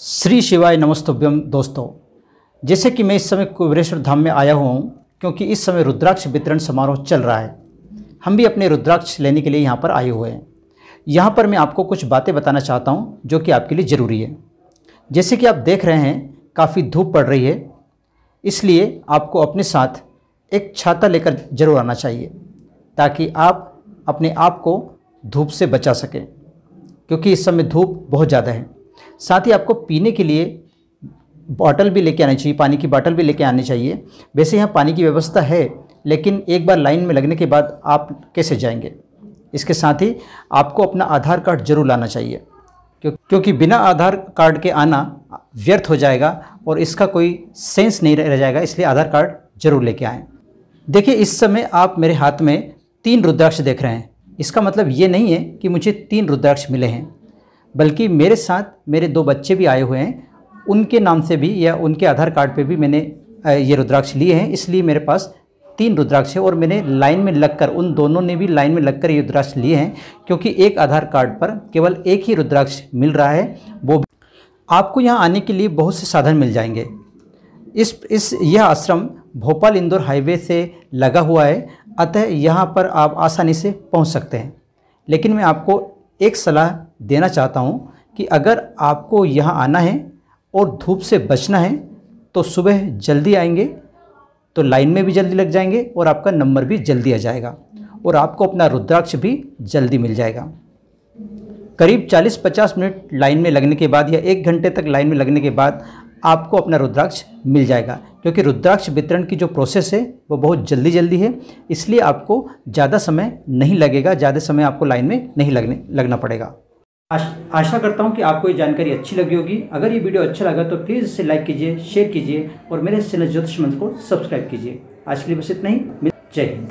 श्री शिवाय नमस्तुभ्यम दोस्तों। जैसे कि मैं इस समय कुबेरेश्वर धाम में आया हुआ हूँ, क्योंकि इस समय रुद्राक्ष वितरण समारोह चल रहा है। हम भी अपने रुद्राक्ष लेने के लिए यहाँ पर आए हुए हैं। यहाँ पर मैं आपको कुछ बातें बताना चाहता हूँ, जो कि आपके लिए ज़रूरी है। जैसे कि आप देख रहे हैं, काफ़ी धूप पड़ रही है, इसलिए आपको अपने साथ एक छाता लेकर ज़रूर आना चाहिए, ताकि आप अपने आप को धूप से बचा सकें, क्योंकि इस समय धूप बहुत ज़्यादा है। साथ ही आपको पीने के लिए बॉटल भी लेके आनी चाहिए, पानी की बॉटल भी लेके आनी चाहिए। वैसे यहाँ पानी की व्यवस्था है, लेकिन एक बार लाइन में लगने के बाद आप कैसे जाएँगे? इसके साथ ही आपको अपना आधार कार्ड ज़रूर लाना चाहिए, क्यों, क्योंकि बिना आधार कार्ड के आना व्यर्थ हो जाएगा और इसका कोई सेंस नहीं रह जाएगा, इसलिए आधार कार्ड ज़रूर लेके आएँ। देखिए, इस समय आप मेरे हाथ में तीन रुद्राक्ष देख रहे हैं। इसका मतलब ये नहीं है कि मुझे तीन रुद्राक्ष मिले हैं। बल्कि मेरे साथ मेरे दो बच्चे भी आए हुए हैं। उनके नाम से भी या उनके आधार कार्ड पे भी मैंने ये रुद्राक्ष लिए हैं। इसलिए मेरे पास तीन रुद्राक्ष है और मैंने लाइन में लगकर, उन दोनों ने भी लाइन में लगकर ये रुद्राक्ष लिए हैं। क्योंकि एक आधार कार्ड पर केवल एक ही रुद्राक्ष मिल रहा है, वो आपको यहाँ आने के लिए बहुत से साधन मिल जाएँगे। इस इस, यह आश्रम भोपाल इंदौर हाईवे से लगा हुआ है। अतः यहाँ पर आप आसानी से पहुँच सकते हैं। लेकिन मैं आपको एक सलाह देना चाहता हूँ कि अगर आपको यहाँ आना है और धूप से बचना है तो सुबह जल्दी आएँगे तो लाइन में भी जल्दी लग जाएँगे और आपका नंबर भी जल्दी आ जाएगा और आपको अपना रुद्राक्ष भी जल्दी मिल जाएगा। करीब 40-50 मिनट लाइन में लगने के बाद या एक घंटे तक लाइन में लगने के बाद आपको अपना रुद्राक्ष मिल जाएगा। क्योंकि रुद्राक्ष वितरण की जो प्रोसेस है वो बहुत जल्दी जल्दी है। इसलिए आपको ज़्यादा समय नहीं लगेगा ज़्यादा समय आपको लाइन में नहीं लगने लगना पड़ेगा। आश, आशा करता हूँ कि आपको ये जानकारी अच्छी लगी होगी। अगर ये वीडियो अच्छा लगा तो प्लीज़ इसे लाइक कीजिए शेयर कीजिए और मेरे चैनल ज्योतिष मंत्र को सब्सक्राइब कीजिए। आज के लिए बस इतना ही। जय हिंद।